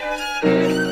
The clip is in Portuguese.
Música